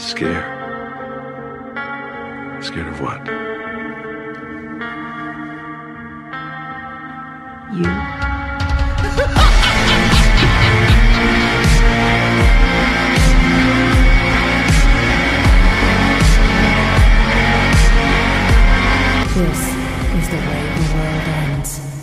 Scared. Scared of what? You. This is the way the world ends.